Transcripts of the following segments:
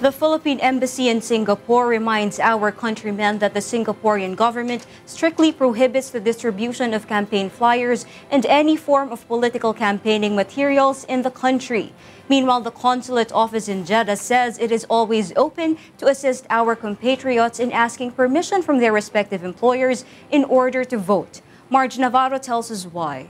The Philippine Embassy in Singapore reminds our countrymen that the Singaporean government strictly prohibits the distribution of campaign flyers and any form of political campaigning materials in the country. Meanwhile, the consulate office in Jeddah says it is always open to assist our compatriots in asking permission from their respective employers in order to vote. Marje Navarro tells us why.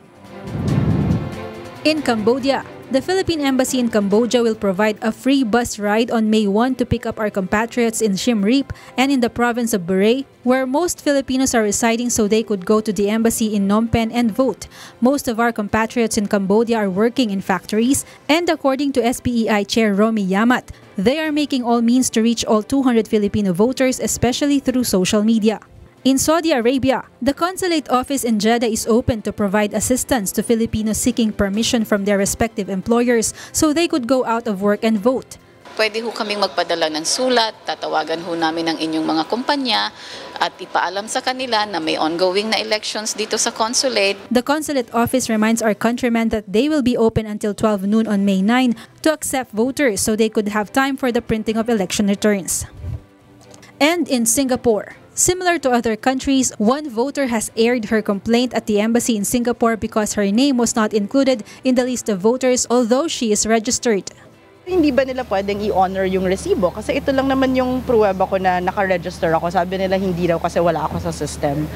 In Cambodia, the Philippine Embassy in Cambodia will provide a free bus ride on May 1 to pick up our compatriots in Siem Reap and in the province of Bure, where most Filipinos are residing so they could go to the embassy in Phnom Penh and vote. Most of our compatriots in Cambodia are working in factories, and according to SBEI Chair Romy Yamat, they are making all means to reach all 200 Filipino voters, especially through social media. In Saudi Arabia, the consulate office in Jeddah is open to provide assistance to Filipinos seeking permission from their respective employers so they could go out of work and vote. Pwede ho kaming magpadala ng sulat, tatawagan ho namin ang inyong mga kumpanya at ipaalam sa kanila na may ongoing na elections dito sa consulate. The consulate office reminds our countrymen that they will be open until 12 noon on May 9 to accept voters so they could have time for the printing of election returns. And in Singapore, Similar to other countries, one voter has aired her complaint at the embassy in Singapore because her name was not included in the list of voters although she is registered. Hindi ba nila pwedeng i-honor yung resibo? Kasi ito lang naman yung pruweba ko na naka-register ako. Sabi nila hindi daw kasi wala ako sa system.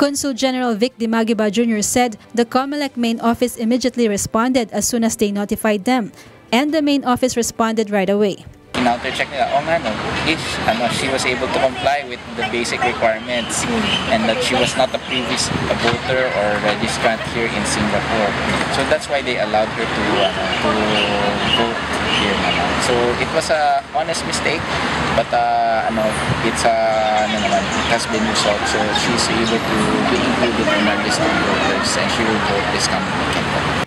Consul General Vic Dimagiba Jr. said the COMELEC main office immediately responded as soon as they notified them, and the main office responded right away. Counter-check nila, oh nga no, if ano, she was able to comply with the basic requirements and that she was not a previous voter or registrant here in Singapore. So that's why they allowed her to, ano, to vote here. So it was a honest mistake, but uh, ano, it's a, ano naman, it has been resolved. So she's able to be included in our list of voters and she will vote this coming weekend.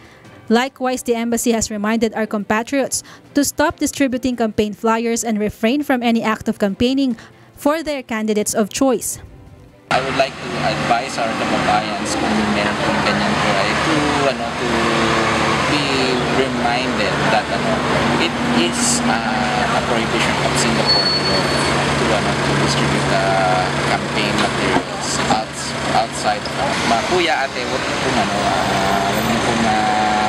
Likewise, the embassy has reminded our compatriots to stop distributing campaign flyers and refrain from any act of campaigning for their candidates of choice. I would like to advise our kababayans kung meron pong to, ano, to be reminded that ano, it is uh, a prohibition of Singapore to, ano, to distribute uh, campaign materials out, outside. Uh, kuya, ate, huwag pong ano, uh, uh,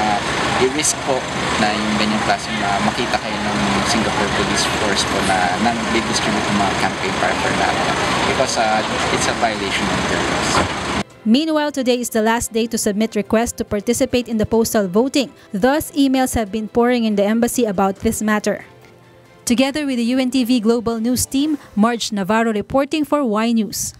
i-risk po na yung ganyang klase na makita kayo ng Singapore Police Force po na nang distribute ng mga campaign paraphernalia because uh, it's a violation of their laws. Meanwhile, today is the last day to submit requests to participate in the postal voting. Thus, emails have been pouring in the embassy about this matter. Together with the UNTV Global News team, Marge Navarro reporting for Y News.